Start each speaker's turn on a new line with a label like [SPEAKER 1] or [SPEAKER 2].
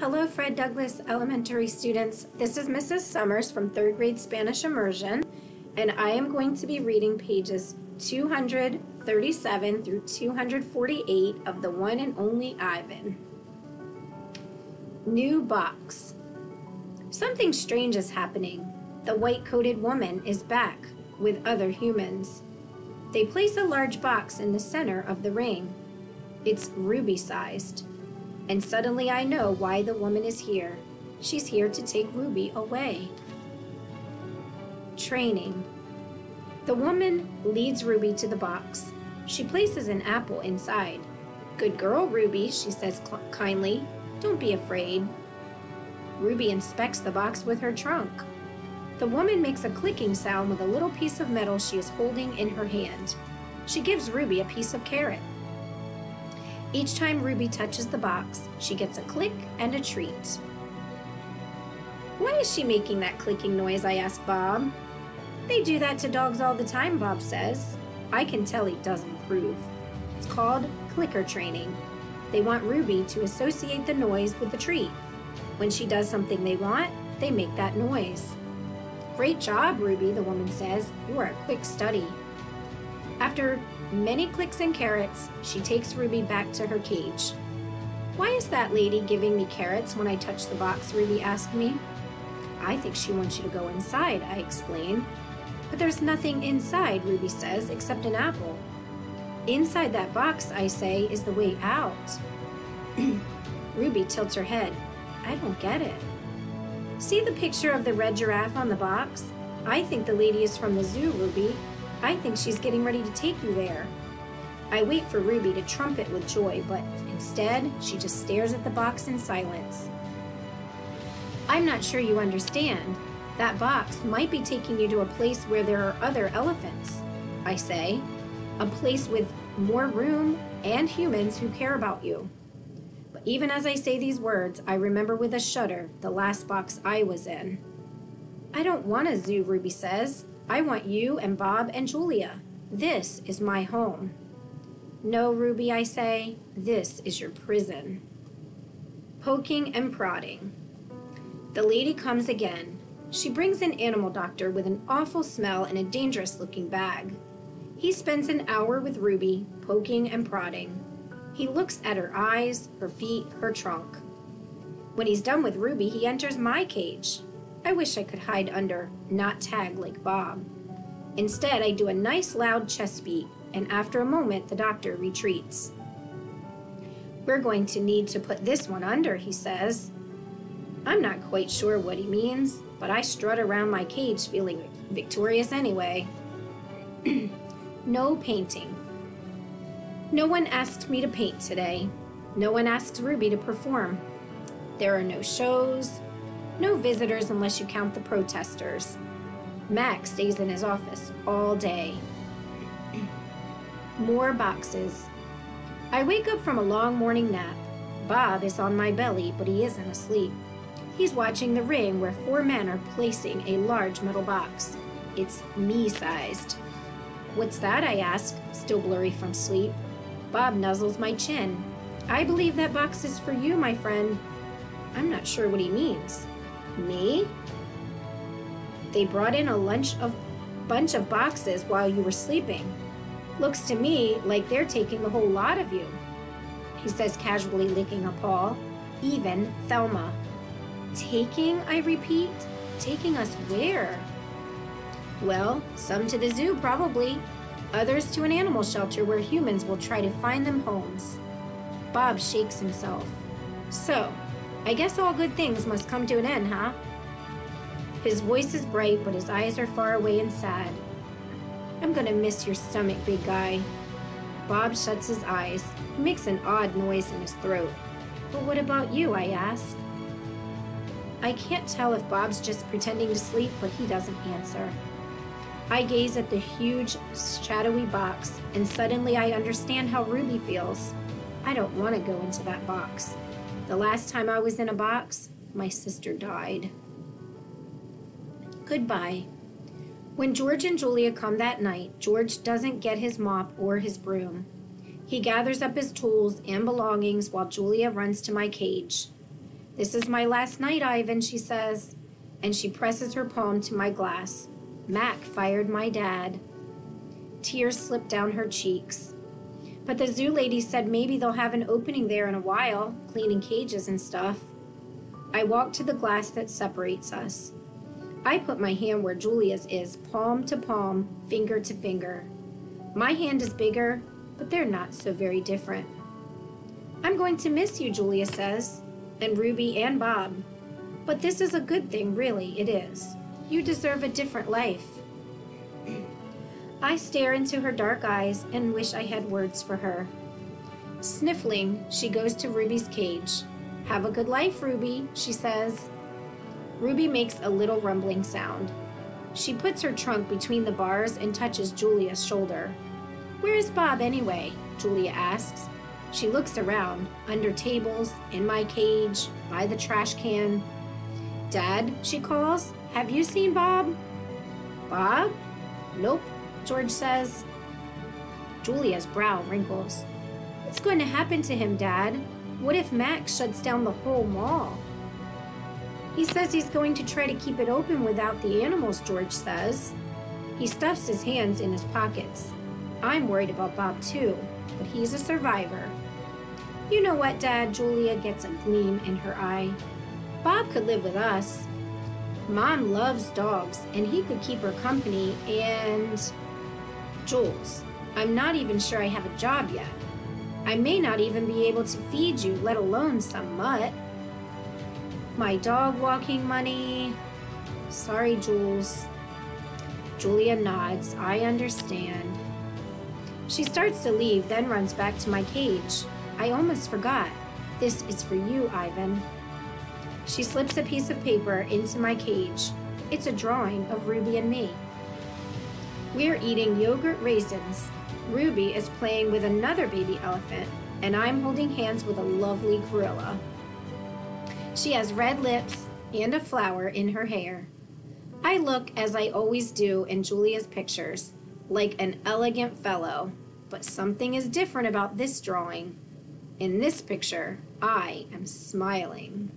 [SPEAKER 1] Hello, Fred Douglass Elementary students. This is Mrs. Summers from third grade Spanish Immersion, and I am going to be reading pages 237 through 248 of the one and only Ivan. New box. Something strange is happening. The white coated woman is back with other humans. They place a large box in the center of the ring. It's ruby sized. And suddenly I know why the woman is here. She's here to take Ruby away. Training. The woman leads Ruby to the box. She places an apple inside. Good girl, Ruby, she says kindly. Don't be afraid. Ruby inspects the box with her trunk. The woman makes a clicking sound with a little piece of metal she is holding in her hand. She gives Ruby a piece of carrot. Each time Ruby touches the box, she gets a click and a treat. Why is she making that clicking noise? I ask Bob. They do that to dogs all the time, Bob says. I can tell he doesn't approve. It's called clicker training. They want Ruby to associate the noise with the treat. When she does something they want, they make that noise. Great job, Ruby, the woman says. You are a quick study. After many clicks and carrots, she takes Ruby back to her cage. Why is that lady giving me carrots when I touch the box? Ruby asked me. I think she wants you to go inside, I explain. But there's nothing inside, Ruby says, except an apple. Inside that box, I say, is the way out. Ruby tilts her head. I don't get it. See the picture of the red giraffe on the box? I think the lady is from the zoo, Ruby. I think she's getting ready to take you there. I wait for Ruby to trumpet with joy, but instead, she just stares at the box in silence. I'm not sure you understand. That box might be taking you to a place where there are other elephants, I say. A place with more room and humans who care about you. But even as I say these words, I remember with a shudder the last box I was in. I don't want a zoo, Ruby says. I want you and Bob and Julia. This is my home. No, Ruby, I say, this is your prison. Poking and prodding. The lady comes again. She brings an animal doctor with an awful smell and a dangerous looking bag. He spends an hour with Ruby, poking and prodding. He looks at her eyes, her feet, her trunk. When he's done with Ruby, he enters my cage. I wish I could hide under, not tag like Bob. Instead, I do a nice loud chest beat, and after a moment, the doctor retreats. We're going to need to put this one under, he says. I'm not quite sure what he means, but I strut around my cage feeling victorious anyway. no painting. No one asked me to paint today. No one asked Ruby to perform. There are no shows, no visitors unless you count the protesters. Max stays in his office all day. More boxes. I wake up from a long morning nap. Bob is on my belly, but he isn't asleep. He's watching the ring where four men are placing a large metal box. It's me sized. What's that? I ask, still blurry from sleep. Bob nuzzles my chin. I believe that box is for you, my friend. I'm not sure what he means. Me? They brought in a lunch of bunch of boxes while you were sleeping. Looks to me like they're taking the whole lot of you. He says casually licking a paw. Even Thelma. Taking, I repeat? Taking us where? Well, some to the zoo, probably. Others to an animal shelter where humans will try to find them homes. Bob shakes himself. So, I guess all good things must come to an end, huh? His voice is bright, but his eyes are far away and sad. I'm gonna miss your stomach, big guy. Bob shuts his eyes. He makes an odd noise in his throat. But what about you? I ask. I can't tell if Bob's just pretending to sleep, but he doesn't answer. I gaze at the huge, shadowy box, and suddenly I understand how Ruby feels. I don't want to go into that box. The last time I was in a box, my sister died. Goodbye. When George and Julia come that night, George doesn't get his mop or his broom. He gathers up his tools and belongings while Julia runs to my cage. This is my last night, Ivan, she says, and she presses her palm to my glass. Mack fired my dad. Tears slip down her cheeks. But the zoo lady said maybe they'll have an opening there in a while, cleaning cages and stuff. I walk to the glass that separates us. I put my hand where Julia's is, palm to palm, finger to finger. My hand is bigger, but they're not so very different. I'm going to miss you, Julia says, and Ruby and Bob. But this is a good thing, really, it is. You deserve a different life. I stare into her dark eyes and wish I had words for her. Sniffling, she goes to Ruby's cage. Have a good life, Ruby, she says. Ruby makes a little rumbling sound. She puts her trunk between the bars and touches Julia's shoulder. Where is Bob anyway? Julia asks. She looks around, under tables, in my cage, by the trash can. Dad, she calls, have you seen Bob? Bob? Nope, George says. Julia's brow wrinkles. What's going to happen to him, Dad? What if Max shuts down the whole mall? He says he's going to try to keep it open without the animals, George says. He stuffs his hands in his pockets. I'm worried about Bob too, but he's a survivor. You know what, Dad? Julia gets a gleam in her eye. Bob could live with us. Mom loves dogs, and he could keep her company, and. Jules, I'm not even sure I have a job yet. I may not even be able to feed you, let alone some mutt. My dog walking money. Sorry, Jules. Julia nods. I understand. She starts to leave, then runs back to my cage. I almost forgot. This is for you, Ivan. She slips a piece of paper into my cage. It's a drawing of Ruby and me. We're eating yogurt raisins. Ruby is playing with another baby elephant, and I'm holding hands with a lovely gorilla. She has red lips and a flower in her hair. I look, as I always do in Julia's pictures, like an elegant fellow, but something is different about this drawing. In this picture, I am smiling.